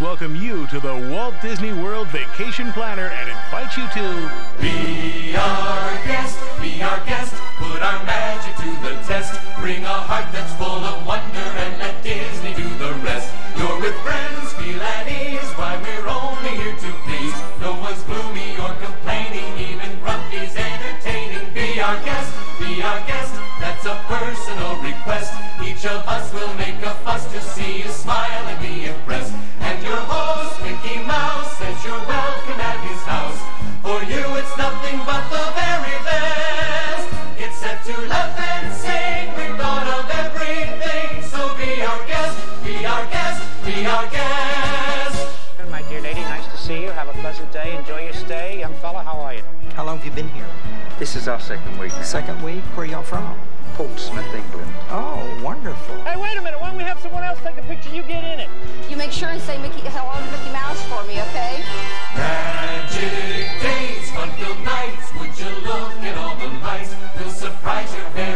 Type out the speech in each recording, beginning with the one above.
Welcome you to the Walt Disney World Vacation Planner and invite you to be our guest, be our guest, put our magic to the test. Bring a heart that's full of wonder and let Disney do the rest. You're with friends, feel at ease, why we're only here to please. No one's gloomy or complaining, even Grumpy's entertaining. Be our guest, be our guest, that's a personal request. Each of us will make a fuss to This is our second week. Second week? Where y'all from? Portsmouth, England. Oh, wonderful. Hey, wait a minute. Why don't we have someone else take a picture? You get in it. You make sure and say Mickey, uh, hello to Mickey Mouse for me, okay? Magic days, fun-filled nights. Would you look at all the lights? We'll surprise your very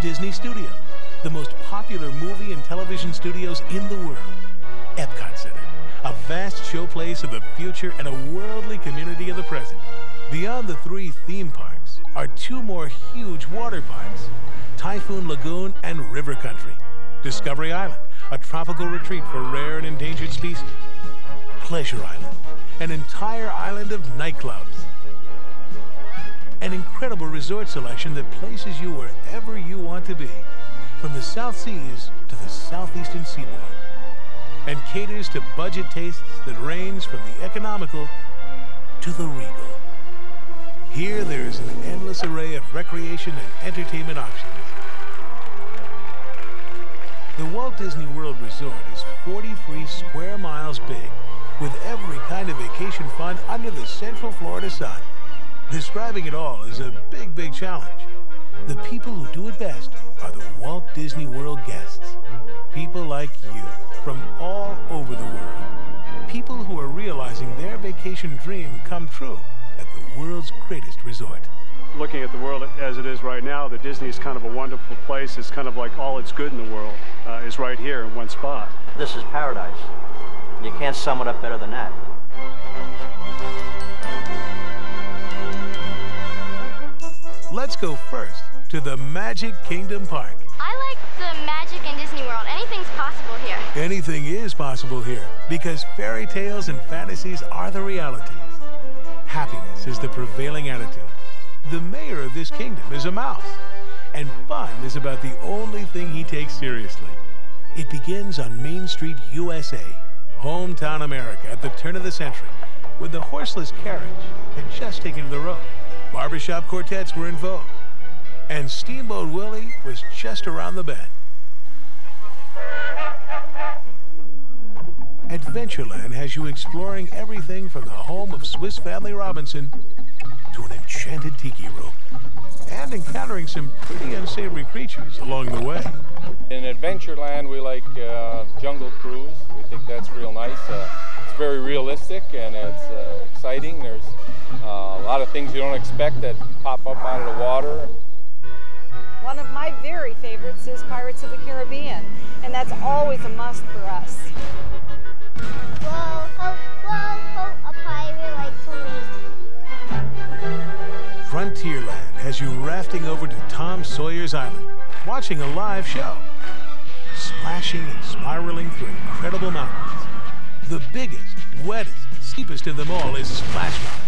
Disney Studio, the most popular movie and television studios in the world. Epcot Center, a vast showplace of the future and a worldly community of the present. Beyond the three theme parks are two more huge water parks, Typhoon Lagoon and River Country. Discovery Island, a tropical retreat for rare and endangered species. Pleasure Island, an entire island of nightclubs. An incredible resort selection that places you wherever you want to be, from the South Seas to the southeastern seaboard, and caters to budget tastes that range from the economical to the regal. Here there is an endless array of recreation and entertainment options. The Walt Disney World Resort is 43 square miles big, with every kind of vacation fun under the Central Florida sun. Describing it all is a big, big challenge. The people who do it best are the Walt Disney World guests. People like you from all over the world. People who are realizing their vacation dream come true at the world's greatest resort. looking at the world as it is right now, the Disney is kind of a wonderful place. It's kind of like all it's good in the world uh, is right here in one spot. This is paradise. You can't sum it up better than that. Let's go first to the Magic Kingdom Park. I like the magic in Disney World. Anything's possible here. Anything is possible here because fairy tales and fantasies are the realities. Happiness is the prevailing attitude. The mayor of this kingdom is a mouse, and fun is about the only thing he takes seriously. It begins on Main Street, USA, hometown America at the turn of the century, when the horseless carriage had just taken to the road. Barbershop quartets were in vogue, and Steamboat Willie was just around the bend. Adventureland has you exploring everything from the home of Swiss Family Robinson to an enchanted tiki room, and encountering some pretty unsavory creatures along the way. In Adventureland, we like uh, Jungle Cruise. We think that's real nice. Uh, very realistic and it's uh, exciting. There's uh, a lot of things you don't expect that pop up out of the water. One of my very favorites is Pirates of the Caribbean, and that's always a must for us. Whoa, ho, whoa, ho, a pirate like to me. Frontierland has you rafting over to Tom Sawyer's Island, watching a live show, splashing and spiraling through incredible mountains, the biggest, wettest, steepest of them all is Splash Mountain,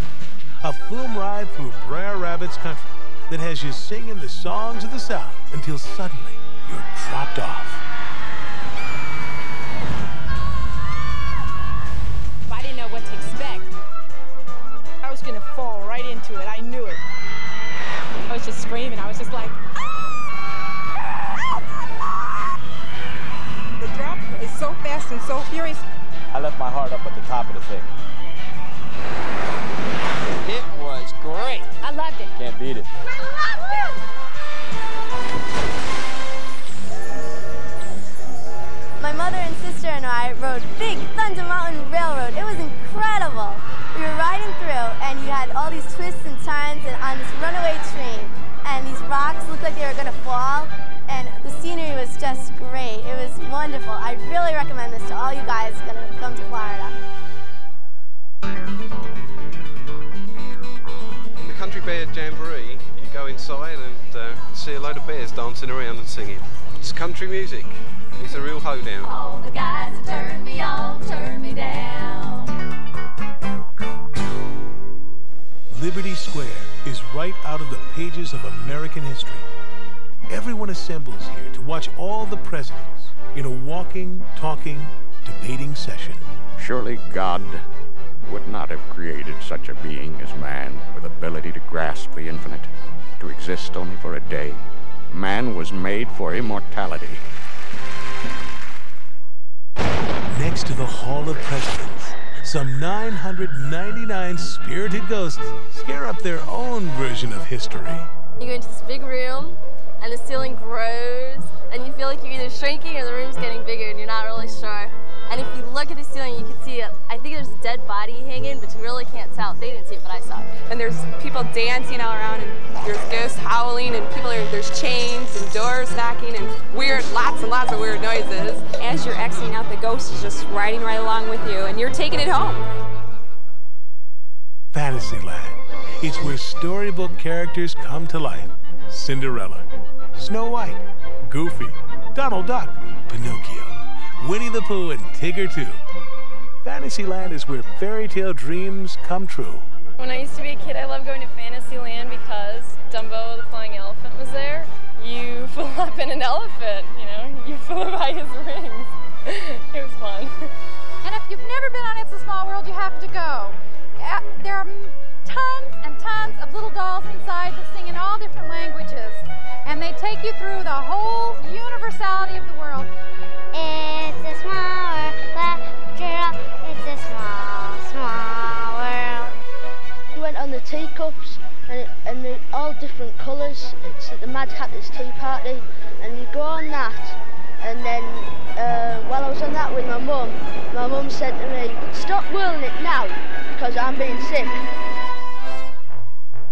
a flume ride through Brer Rabbit's country that has you singing the songs of the South until suddenly you're dropped off. I didn't know what to expect. I was gonna fall right into it. I knew it. I was just screaming. I was just like, ah! the drop is so fast and so furious. I left my heart up at the top of the thing. It was great. I loved it. Can't beat it. My mother and sister and I rode Big Thunder Mountain Railroad. It was see a load of bears dancing around and singing. It's country music. It's a real hoedown. All the guys that turn me on, turn me down. Liberty Square is right out of the pages of American history. Everyone assembles here to watch all the presidents in a walking, talking, debating session. Surely God would not have created such a being as man with ability to grasp the infinite, to exist only for a day. Man was made for immortality. Next to the Hall of Presidents, some 999 spirited ghosts scare up their own version of history. You go into this big room, dancing all around, and there's ghosts howling, and people are, there's chains and doors knocking, and weird, lots and lots of weird noises. As you're exiting out, the ghost is just riding right along with you, and you're taking it home. Fantasyland. It's where storybook characters come to life. Cinderella, Snow White, Goofy, Donald Duck, Pinocchio, Winnie the Pooh, and Tigger too. Fantasyland is where fairy tale dreams come true. When I used to be a kid, I loved going to Fantasyland because Dumbo the flying elephant was there. You flew up in an elephant, you know, you flew by his wings. it was fun. And if you've never been on It's a Small World, you have to go. There are tons and tons of little dolls inside that sing in all different languages. And they take you through the whole universality of the world. It's a small colours. It's at the Mad Hatter's Tea Party and you go on that and then uh, while I was on that with my mum, my mum said to me, stop whirling it now because I'm being sick.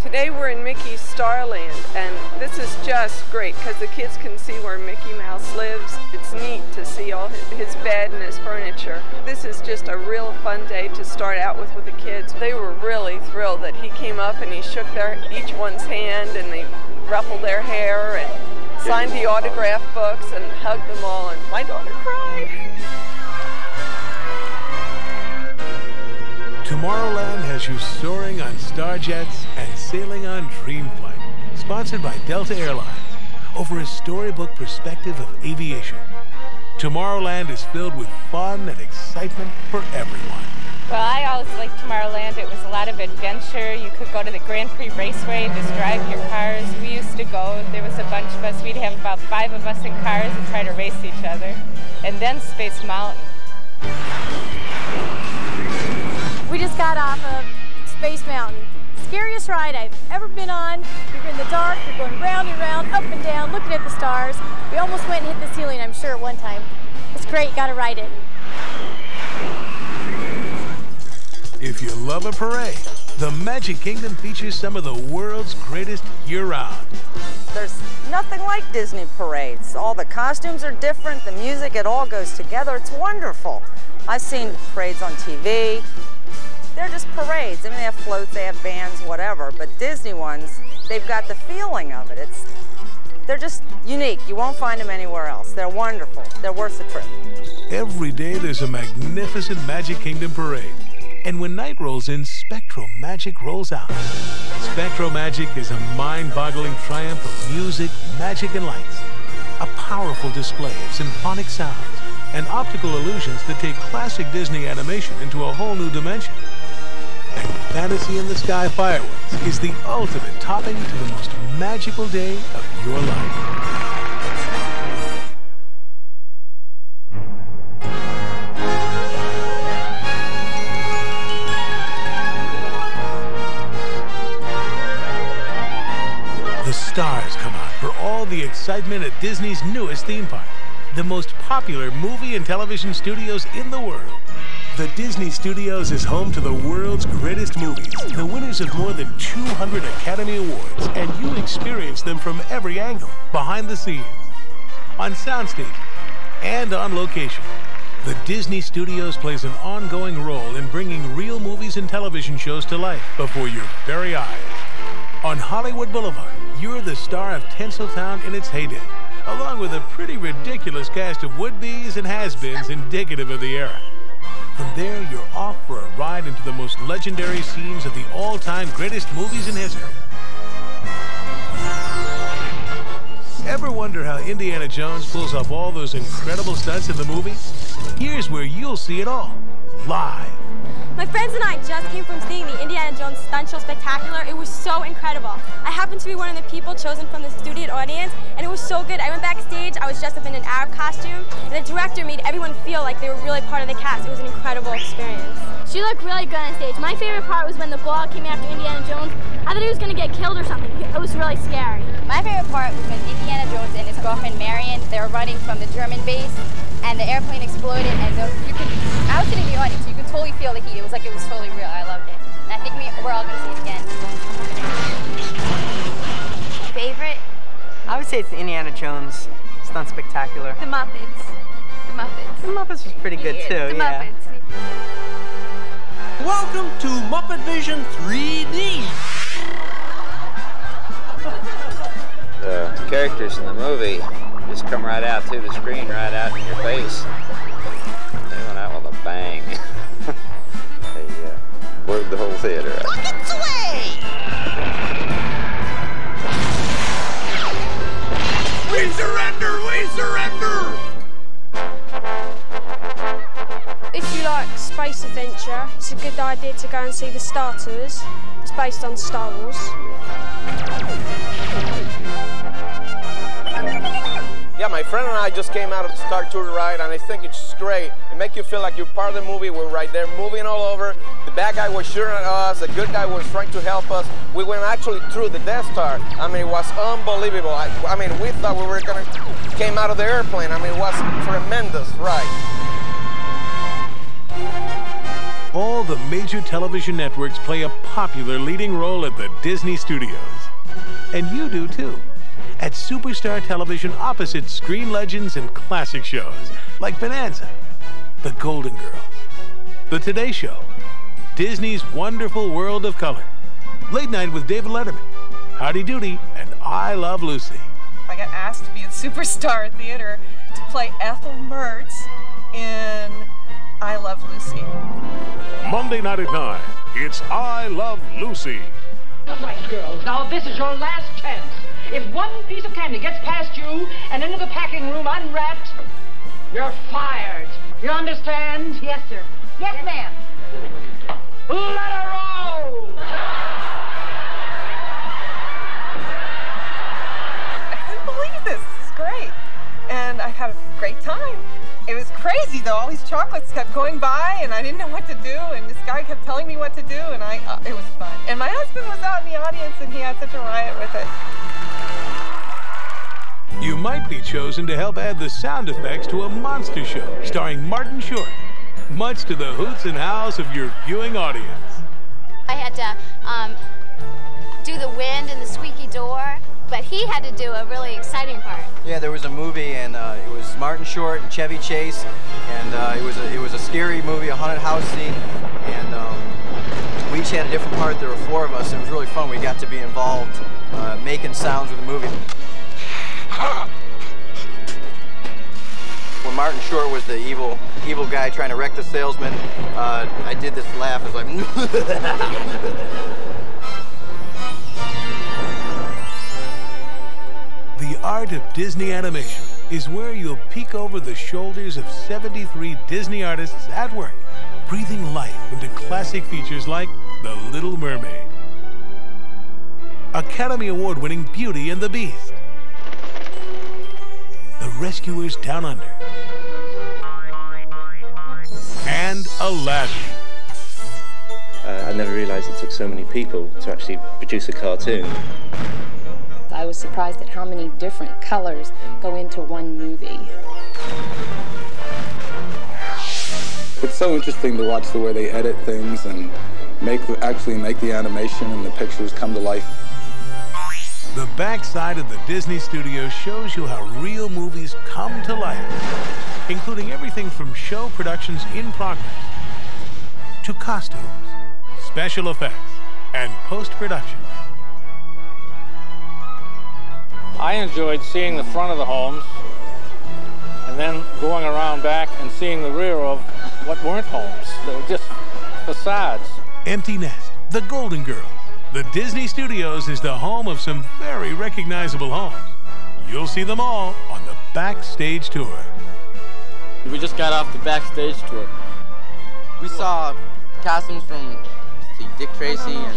Today we're in Mickey's Starland, and this is just great because the kids can see where Mickey Mouse lives. It's neat to see all his, bed and his furniture. This is just a real fun day to start out with with the kids. They were really thrilled that he came up and he shook their each one's hand and they ruffled their hair and signed the autograph books and hugged them all, and my daughter cried. Tomorrowland has you soaring on Starjets and sailing on Dreamflight, sponsored by Delta Airlines, over a storybook perspective of aviation. Tomorrowland is filled with fun and excitement for everyone. Well, I always liked Tomorrowland. It was a lot of adventure. You could go to the Grand Prix Raceway and just drive your cars. We used to go, there was a bunch of us. We'd have about five of us in cars and try to race each other. And then Space Mountain. We just got off of Space Mountain. Scariest ride I've ever been on. You're in the dark, you're going round and round, up and down, looking at the stars. We almost went and hit the ceiling, I'm sure, at one time. It's great, gotta ride it. If you love a parade, the Magic Kingdom features some of the world's greatest year-round. There's nothing like Disney parades. All the costumes are different, the music, it all goes together. It's wonderful. I've seen parades on TV. They're just parades. I mean, they have floats, they have bands, whatever. But Disney ones, they've got the feeling of it. It's, they're just unique. You won't find them anywhere else. They're wonderful. They're worth the trip. Every day there's a magnificent Magic Kingdom parade. And when night rolls in, Spectro Magic rolls out. Spectro Magic is a mind-boggling triumph of music, magic, and lights. A powerful display of symphonic sounds and optical illusions that take classic Disney animation into a whole new dimension. And Fantasy in the Sky Fireworks is the ultimate topping to the most magical day of your life. The stars come out for all the excitement at Disney's newest theme park, the most popular movie and television studios in the world. The Disney Studios is home to the world's greatest movies, the winners of more than 200 Academy Awards, and you experience them from every angle, behind the scenes, on soundstage, and on location. The Disney Studios plays an ongoing role in bringing real movies and television shows to life before your very eyes. On Hollywood Boulevard, you're the star of Tinseltown in its heyday, along with a pretty ridiculous cast of would-be's and has-beens indicative of the era. From there, you're off for a ride into the most legendary scenes of the all-time greatest movies in history. Ever wonder how Indiana Jones pulls off all those incredible stunts in the movie? Here's where you'll see it all, live. My friends and I just came from seeing the Indiana Jones Stunt Show Spectacular. It was so incredible. I happened to be one of the people chosen from the studio audience, and it was so good. I went backstage, I was dressed up in an Arab costume, and the director made everyone feel like they were really part of the cast. It was an incredible experience. She looked really good on stage. My favorite part was when the ball came after Indiana Jones. I thought he was going to get killed or something. It was really scary. My favorite part was when Indiana Jones and his girlfriend Marion, they were running from the German base, and the airplane exploded, and the, you could, I was sitting in the audience, so you could totally feel the heat. It was like it was totally real. I loved it. And I think we, we're all going to see it again. Favorite? I would say it's the Indiana Jones Stunt Spectacular. The Muppets. The Muppets. The Muppets was pretty good Yeah, too, the yeah. Muppets. Welcome to Muppet Vision 3D. the characters in the movie just come right out through the screen, right out in your face. They went out with a bang. they uh, blew the whole theater out. We surrender! We surrender! If you like space adventure, it's a good idea to go and see the Star Tours. It's based on Star Wars. Friend and I just came out of the Star Tour ride, and I think it's great. It makes you feel like you're part of the movie. We're right there, moving all over. The bad guy was shooting at us. The good guy was trying to help us. We went actually through the Death Star. I mean, it was unbelievable. I, I mean, we thought we were gonna came out of the airplane. I mean, it was tremendous ride. All the major television networks play a popular leading role at the Disney Studios. And you do too. At Superstar Television opposite screen legends and classic shows like Bonanza, The Golden Girls, The Today Show, Disney's Wonderful World of Color, Late Night with David Letterman, Howdy Doody, and I Love Lucy. I got asked to be at Superstar Theater to play Ethel Mertz in I Love Lucy. Monday night at 9, it's I Love Lucy. All right, girls, now this is your last chance. If one piece of candy gets past you and into the packing room unwrapped, you're fired. You understand? Yes, sir. Yes, ma'am. Let her roll! I couldn't believe this. This is great. And I had a great time. It was crazy though. All these chocolates kept going by, and I didn't know what to do. And this guy kept telling me what to do, and I uh, it was fun. And my husband was out in the audience, and he had such a riot with it. You might be chosen to help add the sound effects to a monster show starring Martin Short, much to the hoots and howls of your viewing audience. I had to um, do the wind and the squeaky door, but he had to do a really exciting part. Yeah, there was a movie, and uh, it was Martin Short and Chevy Chase, and uh, it was a, it was a scary movie, a haunted house scene, and um, we each had a different part. There were four of us. and It was really fun. We got to be involved, uh, making sounds with the movie. Short was the evil evil guy trying to wreck the salesman. Uh, I did this laugh. It's like. the art of Disney animation is where you'll peek over the shoulders of 73 Disney artists at work, breathing life into classic features like The Little Mermaid, Academy Award winning Beauty and the Beast, The Rescuers Down Under, and Aladdin. Uh, I never realized it took so many people to actually produce a cartoon. I was surprised at how many different colors go into one movie. It's so interesting to watch the way they edit things and make the, actually make the animation and the pictures come to life. The backside of the Disney studio shows you how real movies come to life, including everything from show productions in progress to costumes, special effects, and post-production. I enjoyed seeing the front of the homes and then going around back and seeing the rear of what weren't homes. They were just facades. Empty Nest, The Golden Girls. The Disney Studios is the home of some very recognizable homes. You'll see them all on the Backstage Tour. We just got off the Backstage Tour. We saw costumes from see, Dick Tracy and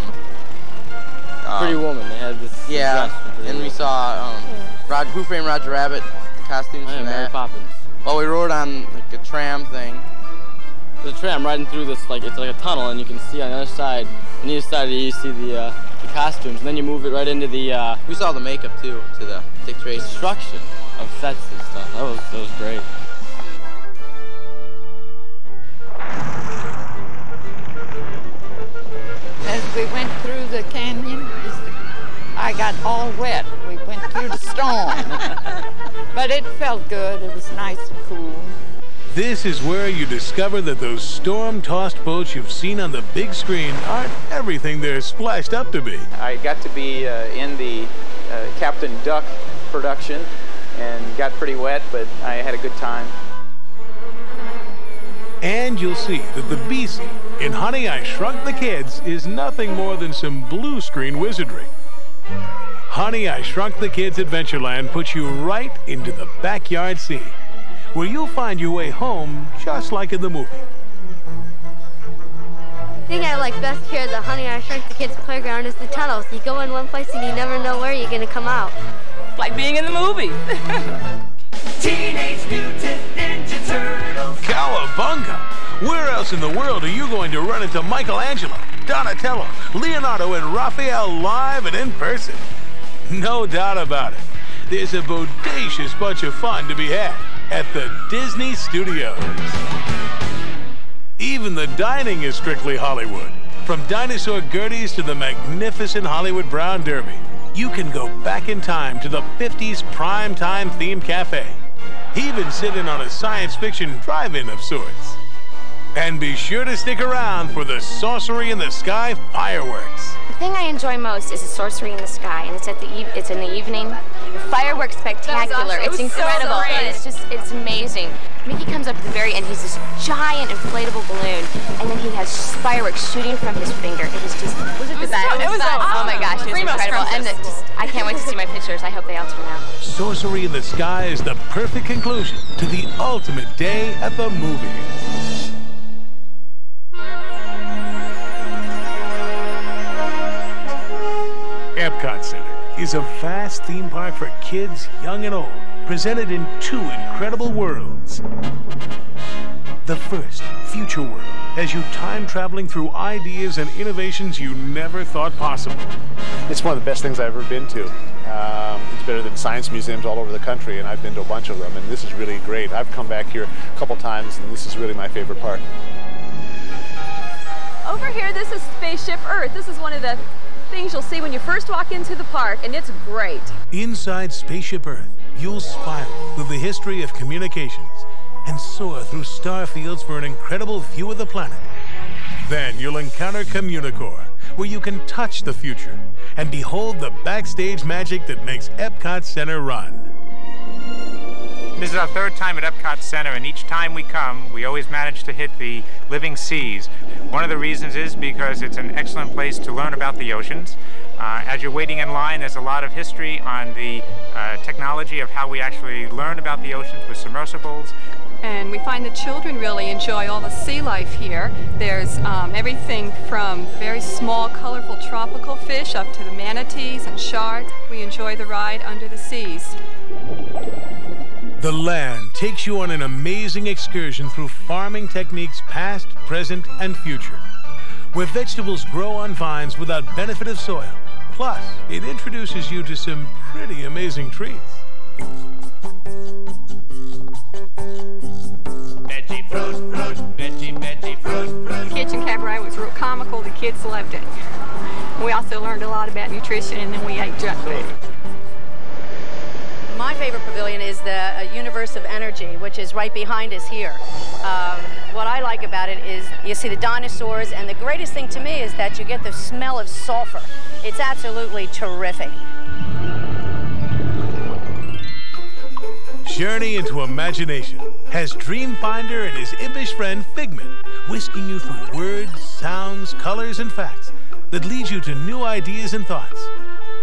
um, Pretty Woman. They had this. Yeah, and we saw um, Rod, Who Framed Roger Rabbit costumes yeah, from Mary that. Poppins. Well, we rode on like a tram thing. There's a tram riding through this like it's like a tunnel, and you can see on the other side, on either side, you see the uh, the costumes, and then you move it right into the. Uh, we saw the makeup too to the Dick Tracy construction of sets and stuff. That was that was great. As we went through the canyon, I got all wet. We went through the storm. but it felt good. It was nice and cool. This is where you discover that those storm-tossed boats you've seen on the big screen aren't everything they're splashed up to be. I got to be uh, in the uh, Captain Duck production and got pretty wet, but I had a good time. And you'll see that the bee scene in Honey, I Shrunk the Kids is nothing more than some blue screen wizardry. Honey, I Shrunk the Kids Adventureland puts you right into the backyard scene, where you'll find your way home just like in the movie. The thing I like best here at the Honey, I Shrunk the Kids playground is the tunnels. You go in one place and you never know where you're going to come out. It's Like being in the movie. Teenage Mutant Ninja Turtles. Cowabunga! Where else in the world are you going to run into Michelangelo, Donatello, Leonardo, and Raphael live and in person? No doubt about it. There's a bodacious bunch of fun to be had at the Disney Studios. Even the dining is strictly Hollywood. From dinosaur Gerties to the magnificent Hollywood Brown Derby, you can go back in time to the 50s prime-time themed cafe. Even sit in on a science fiction drive-in of sorts. And be sure to stick around for the Sorcery in the Sky fireworks. The thing I enjoy most is the Sorcery in the Sky, and it's at the e it's in the evening. The fireworks spectacular. awesome. It's was so incredible. great. it's just it's amazing. Mickey comes up at the very end. He's this giant inflatable balloon, and then he has fireworks shooting from his finger. It was just was it, It the was best? so- it was oh my gosh, it was Primo incredible. And it just I can't wait to see my pictures. I hope they all turn out. Sorcery in the Sky is the perfect conclusion to the ultimate day at the movies. Is a vast theme park for kids, young and old, presented in two incredible worlds. The first, Future World, has you time traveling through ideas and innovations you never thought possible. It's one of the best things I've ever been to. Um, it's better than science museums all over the country, and I've been to a bunch of them, and this is really great. I've come back here a couple times, and this is really my favorite part. Over here, this is Spaceship Earth. This is one of the things you'll see when you first walk into the park, and it's great. Inside Spaceship Earth, you'll spiral through the history of communications and soar through star fields for an incredible view of the planet. Then you'll encounter Communicore, where you can touch the future and behold the backstage magic that makes Epcot Center run. This is our third time at Epcot Center, and each time we come, we always manage to hit the living seas. One of the reasons is because it's an excellent place to learn about the oceans. Uh, as you're waiting in line, there's a lot of history on the uh, technology of how we actually learn about the oceans with submersibles. And we find the children really enjoy all the sea life here. There's um, everything from very small, colorful tropical fish up to the manatees and sharks. We enjoy the ride under the seas. The land takes you on an amazing excursion through farming techniques past, present, and future, where vegetables grow on vines without benefit of soil. Plus, it introduces you to some pretty amazing treats. Veggie fruit, fruit, veggie, veggie fruit, fruit. The Kitchen Cabaret was real comical. The kids loved it. We also learned a lot about nutrition and then we ate junk food. Favorite pavilion is the uh, Universe of Energy, which is right behind us here. Um, what I like about it is you see the dinosaurs, and the greatest thing to me is that you get the smell of sulfur. It's absolutely terrific. Journey into imagination has Dreamfinder and his impish friend Figment whisking you through words, sounds, colors, and facts that lead you to new ideas and thoughts.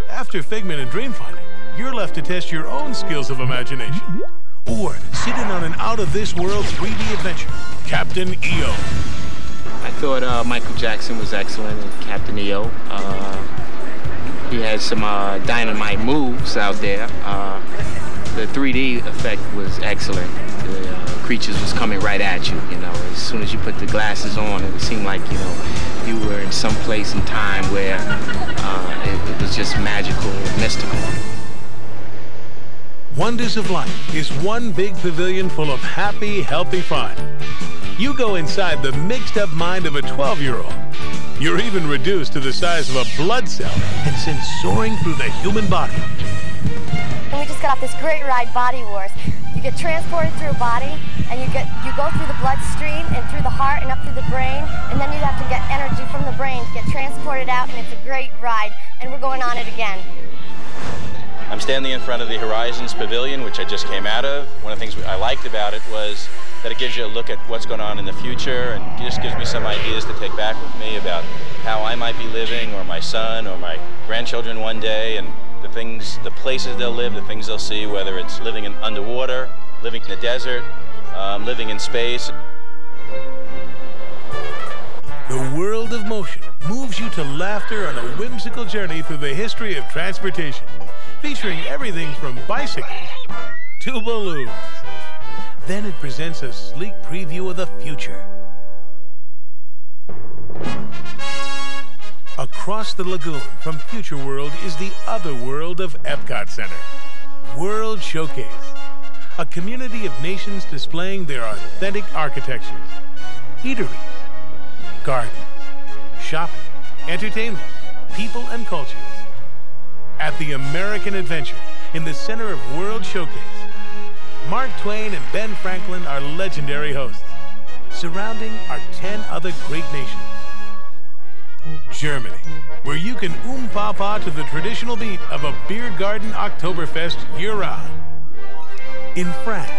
After Figment and Dreamfinder, you're left to test your own skills of imagination. Or sit in on an out-of-this-world 3D adventure. Captain EO. I thought uh, Michael Jackson was excellent in Captain EO. Uh, he had some uh, dynamite moves out there. Uh, the 3D effect was excellent. The uh, creatures was coming right at you, you know. As soon as you put the glasses on, it seemed like, you know, you were in some place in time where uh, it, it was just magical mystical. Wonders of Life is one big pavilion full of happy, healthy fun. You go inside the mixed-up mind of a 12-year-old. You're even reduced to the size of a blood cell and sent soaring through the human body. And we just got off this great ride, Body Wars. You get transported through a body, and you get you go through the bloodstream and through the heart and up through the brain, and then you have to get energy from the brain to get transported out, and it's a great ride. And we're going on it again. I'm standing in front of the Horizons Pavilion, which I just came out of. One of the things I liked about it was that it gives you a look at what's going on in the future and just gives me some ideas to take back with me about how I might be living or my son or my grandchildren one day and the things, the places they'll live, the things they'll see, whether it's living in underwater, living in the desert, um, living in space. The world of motion moves you to laughter on a whimsical journey through the history of transportation, featuring everything from bicycles to balloons. Then it presents a sleek preview of the future. Across the lagoon from Future World is the other world of Epcot Center. World Showcase, a community of nations displaying their authentic architectures, eateries, gardens, shopping, entertainment, people, and cultures. At the American Adventure, in the center of World Showcase, Mark Twain and Ben Franklin are legendary hosts, surrounding our 10 other great nations. Germany, where you can oom pa pa to the traditional beat of a beer garden Oktoberfest year round. In France,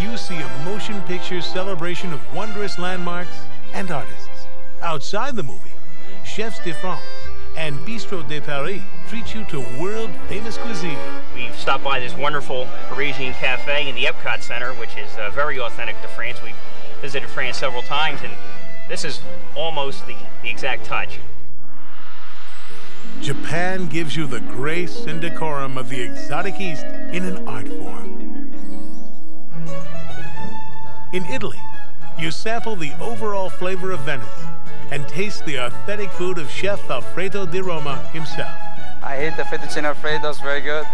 you see a motion picture celebration of wondrous landmarks and artists. Outside the movie, Chefs de France and Bistro de Paris treat you to world famous cuisine. We've stopped by this wonderful Parisian cafe in the Epcot Center, which is uh, very authentic to France. We've visited France several times, and this is almost the, the exact touch. Japan gives you the grace and decorum of the exotic East in an art form. In Italy, you sample the overall flavor of Venice and taste the authentic food of Chef Alfredo di Roma himself. I hate the fettuccine alfredo, it's very good.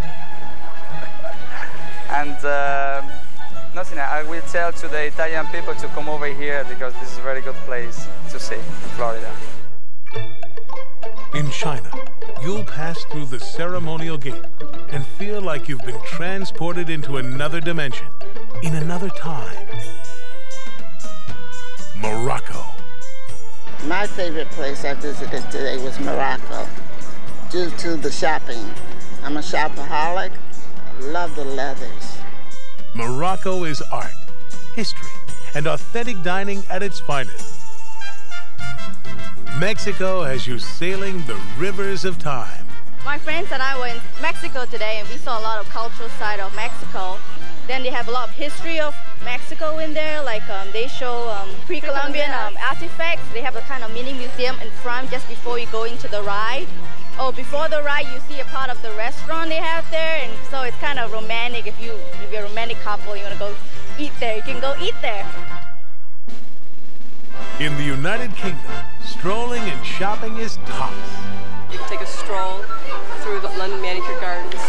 and uh, nothing, I will tell to the Italian people to come over here because this is a very good place to see in Florida. In China, you'll pass through the ceremonial gate and feel like you've been transported into another dimension, in another time. Morocco. My favorite place I visited today was Morocco due to the shopping. I'm a shopaholic. I love the leathers. Morocco is art, history, and authentic dining at its finest. Mexico has you sailing the rivers of time. My friends and I were in Mexico today and we saw a lot of cultural side of Mexico. Then they have a lot of history of Mexico in there, like um, they show um, pre-Columbian um, artifacts. They have a kind of mini museum in front just before you go into the ride. Oh, before the ride, you see a part of the restaurant they have there, and so it's kind of romantic. If you if you're a romantic couple, you want to go eat there, you can go eat there. In the United Kingdom, strolling and shopping is tops. You can take a stroll through the London Manicure Gardens,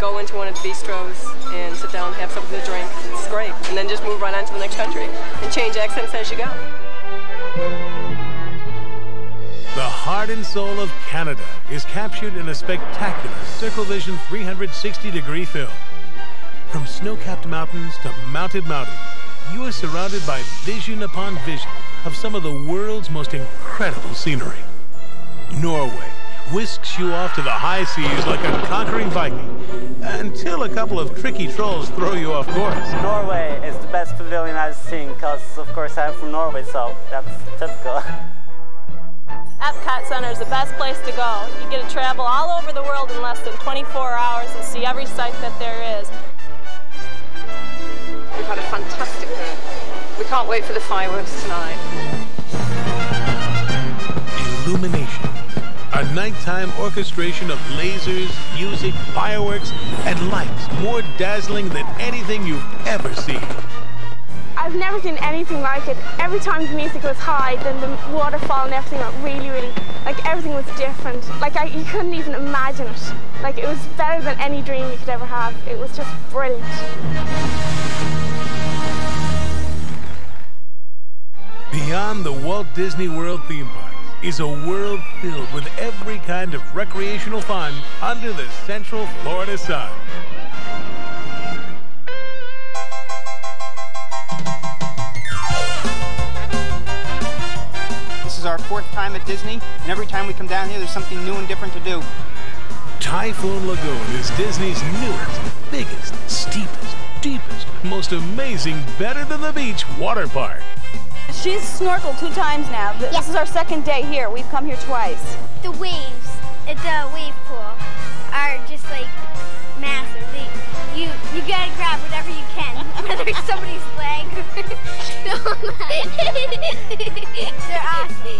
go into one of the bistros, and sit down and have something to drink. It's great. And then just move right on to the next country and change accents as you go. Heart and soul of Canada is captured in a spectacular Circle Vision 360 degree film. From snow-capped mountains to mounted mountains, you are surrounded by vision upon vision of some of the world's most incredible scenery. Norway whisks you off to the high seas like a conquering Viking, until a couple of tricky trolls throw you off course. Norway is the best pavilion I've seen, because of course I'm from Norway, so that's typical. Epcot Center is the best place to go. You get to travel all over the world in less than 24 hours and see every site that there is. We've had a fantastic day. We can't wait for the fireworks tonight. Illumination. A nighttime orchestration of lasers, music, fireworks, and lights more dazzling than anything you've ever seen. I've never seen anything like it. Every time the music was high, then the waterfall and everything went really, really, like everything was different. Like I, you couldn't even imagine it. Like it was better than any dream you could ever have. It was just brilliant. Beyond the Walt Disney World theme parks is a world filled with every kind of recreational fun under the central Florida sun. This is our fourth time at Disney, and every time we come down here, there's something new and different to do. Typhoon Lagoon is Disney's newest, biggest, steepest, deepest, most amazing, better than the beach water park. She's snorkeled two times now. This is our second day here. We've come here twice. The waves at the wave pool are just like massive. They, you you gotta grab whatever you can, whether it's somebody's leg. They're awesome.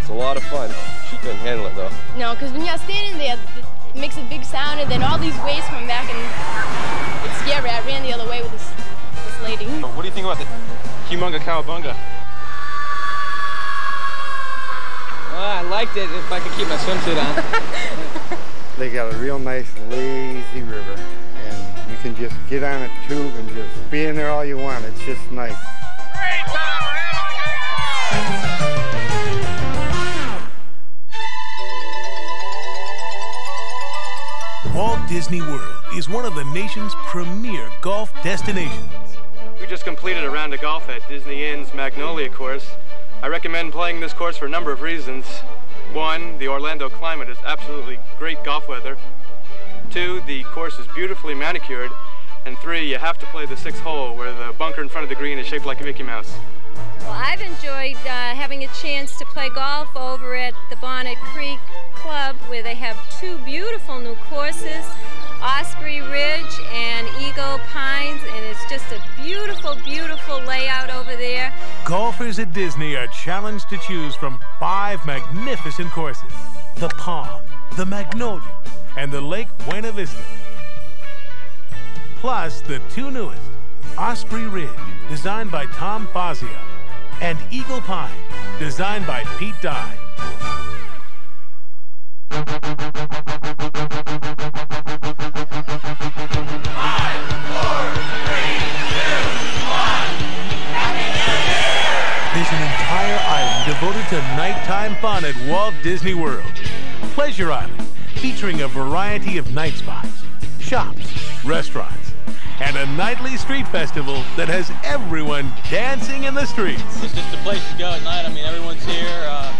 It's a lot of fun. She couldn't handle it though. No, because when you're standing there, it makes a big sound, and then all these waves come back, and it's scary. I ran the other way with this, this lady. What do you think about the Humunga Kowabunga? Well, I liked it if I could keep my swimsuit on. They got a real nice lazy river and you can just get on a tube and just be in there all you want. It's just nice. Walt Disney World is one of the nation's premier golf destinations. We just completed a round of golf at Disney Inn's Magnolia course. I recommend playing this course for a number of reasons. One, the Orlando climate is absolutely great golf weather. Two, the course is beautifully manicured. And three, you have to play the sixth hole where the bunker in front of the green is shaped like a Mickey Mouse. Well, I've enjoyed uh, having a chance to play golf over at the Bonnet Creek Club where they have two beautiful new courses, Osprey Ridge and Eagle Pines, and it's just a beautiful, beautiful layout over there. Golfers at Disney are challenged to choose from five magnificent courses the Palm, the Magnolia, and the Lake Buena Vista. Plus, the two newest Osprey Ridge, designed by Tom Fazio, and Eagle Pine, designed by Pete Dye. Devoted to nighttime fun at Walt Disney World. Pleasure Island, featuring a variety of night spots, shops, restaurants, and a nightly street festival that has everyone dancing in the streets. It's just a place to go at night. I mean, everyone's here. Uh,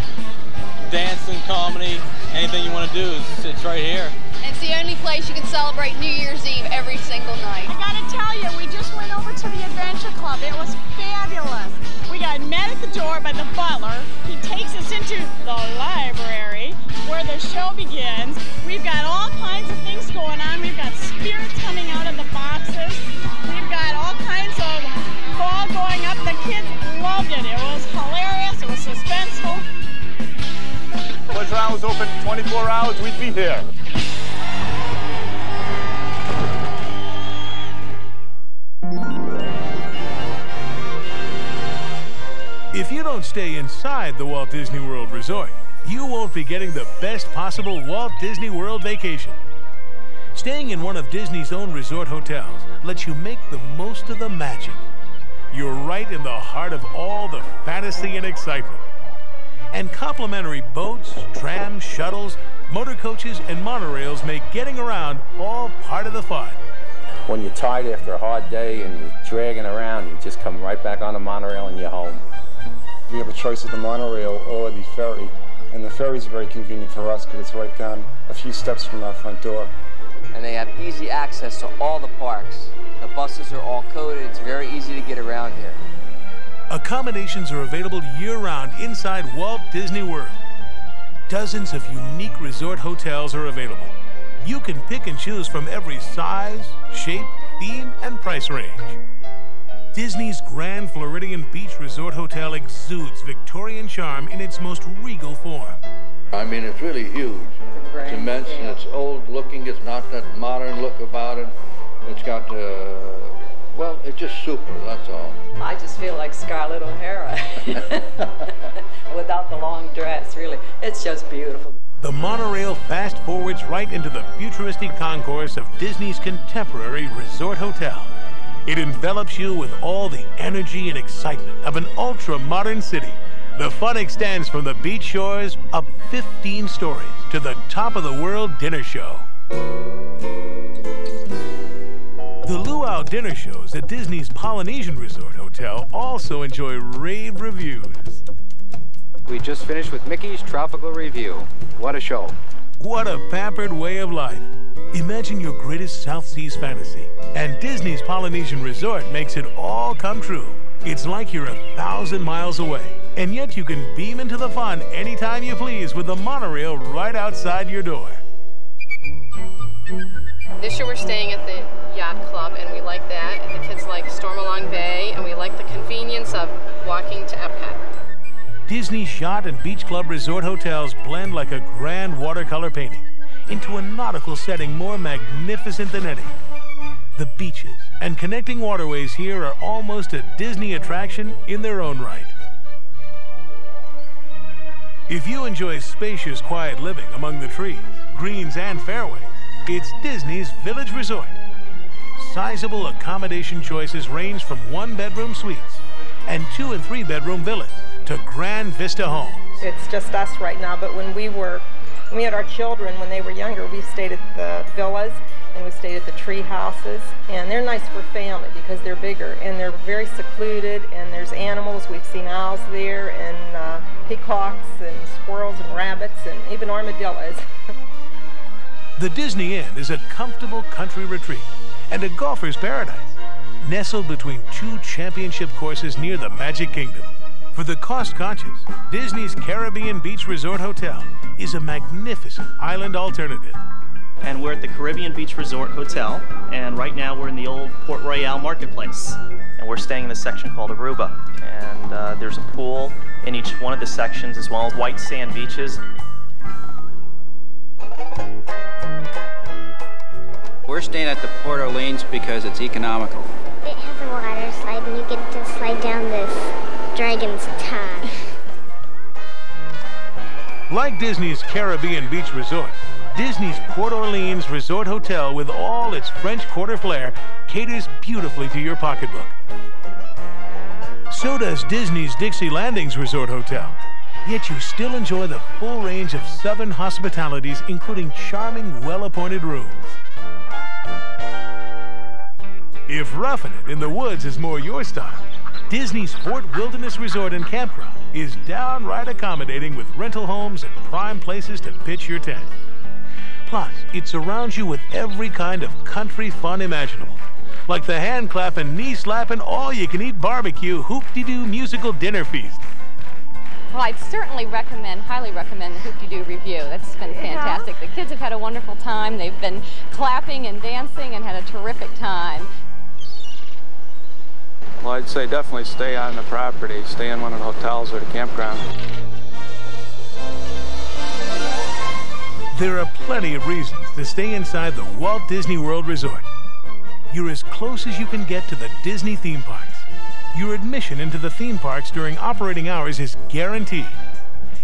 dancing, comedy, anything you want to do, is, it's right here. It's the only place you can celebrate New Year's Eve every single night. I gotta tell you, we just went over to the Adventure Club. It was fabulous. Got met at the door by the butler. He takes us into the library where the show begins. We've got all kinds of things going on. We've got spirits coming out of the boxes. We've got all kinds of ball going up. The kids loved it. It was hilarious. It was suspenseful. Pleasure Island was open 24 hours, we'd be here. If you don't stay inside the Walt Disney World Resort, you won't be getting the best possible Walt Disney World vacation. Staying in one of Disney's own resort hotels lets you make the most of the magic. You're right in the heart of all the fantasy and excitement. And complimentary boats, trams, shuttles, motor coaches, and monorails make getting around all part of the fun. When you're tired after a hard day and you're dragging around, you just come right back on the monorail and you're home. We have a choice of the monorail or the ferry. And the ferry is very convenient for us because it's right down a few steps from our front door. And they have easy access to all the parks. The buses are all coded. It's very easy to get around here. Accommodations are available year-round inside Walt Disney World. Dozens of unique resort hotels are available. You can pick and choose from every size, shape, theme, and price range. Disney's Grand Floridian Beach Resort Hotel exudes Victorian charm in its most regal form. I mean, it's really huge. It's immense and it's old looking. It's not that modern look about it. It's got, uh, well, it's just super, that's all. I just feel like Scarlett O'Hara without the long dress, really. It's just beautiful. The monorail fast forwards right into the futuristic concourse of Disney's contemporary resort hotel. It envelops you with all the energy and excitement of an ultra-modern city. The fun extends from the beach shores up 15 stories to the top of the world dinner show. The luau dinner shows at Disney's Polynesian Resort Hotel also enjoy rave reviews. We just finished with Mickey's Tropical Revue. What a show. What a pampered way of life. Imagine your greatest South Seas fantasy, and Disney's Polynesian Resort makes it all come true. It's like you're a thousand miles away, and yet you can beam into the fun anytime you please with the monorail right outside your door. This year we're staying at the Yacht Club, and we like that. And the kids like Stormalong Bay, and we like the convenience of walking to Epcot. Disney Yacht and Beach Club Resort hotels blend like a grand watercolor painting into a nautical setting more magnificent than any. The beaches and connecting waterways here are almost a Disney attraction in their own right. If you enjoy spacious, quiet living among the trees, greens, and fairways, it's Disney's Village Resort. Sizable accommodation choices range from one-bedroom suites and two- and three-bedroom villas to Grand Vista homes. It's just us right now, but when we were, when we had our children when they were younger, we stayed at the villas and we stayed at the tree houses, and they're nice for family because they're bigger and they're very secluded, and there's animals. We've seen owls there, and uh, peacocks, and squirrels, and rabbits, and even armadillos. The Disney Inn is a comfortable country retreat and a golfer's paradise, nestled between two championship courses near the Magic Kingdom. For the cost-conscious, Disney's Caribbean Beach Resort Hotel is a magnificent island alternative. And we're at the Caribbean Beach Resort Hotel, and right now we're in the old Port Royale Marketplace. And we're staying in the section called Aruba. And uh, there's a pool in each one of the sections, as well as white sand beaches. We're staying at the Port Orleans because it's economical. It has a water slide and you get to slide down this dragon's. Like Disney's Caribbean Beach Resort, Disney's Port Orleans Resort Hotel with all its French Quarter flair caters beautifully to your pocketbook. So does Disney's Dixie Landings Resort Hotel. Yet you still enjoy the full range of Southern hospitalities, including charming, well-appointed rooms. If roughing it in the woods is more your style, Disney's Fort Wilderness Resort and Campground is downright accommodating with rental homes and prime places to pitch your tent. Plus, it surrounds you with every kind of country fun imaginable. Like the hand clapping, knee slapping, all you can eat barbecue, hoop de doo musical dinner feast. Well, I'd certainly recommend, highly recommend the Hoop-Dee-Doo Revue. That's been fantastic. The kids have had a wonderful time. They've been clapping and dancing and had a terrific time. Well, I'd say definitely stay on the property. Stay in one of the hotels or the campground. There are plenty of reasons to stay inside the Walt Disney World Resort. You're as close as you can get to the Disney theme parks. Your admission into the theme parks during operating hours is guaranteed.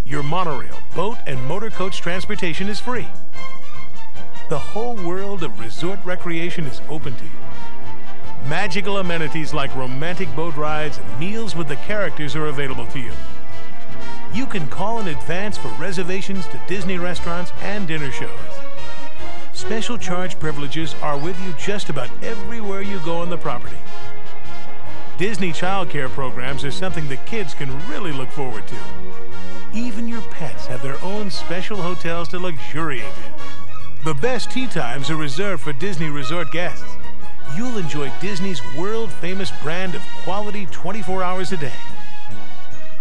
Your monorail, boat, and motor coach transportation is free. The whole world of resort recreation is open to you. Magical amenities like romantic boat rides and meals with the characters are available to you. You can call in advance for reservations to Disney restaurants and dinner shows. Special charge privileges are with you just about everywhere you go on the property. Disney child care programs are something the kids can really look forward to. Even your pets have their own special hotels to luxuriate in. The best tee times are reserved for Disney resort guests. You'll enjoy Disney's world-famous brand of quality 24 hours a day.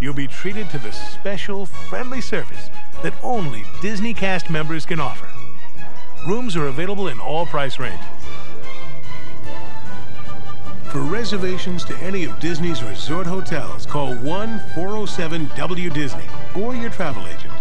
You'll be treated to the special, friendly service that only Disney cast members can offer. Rooms are available in all price ranges. For reservations to any of Disney's resort hotels, call 1-407-W-Disney or your travel agent.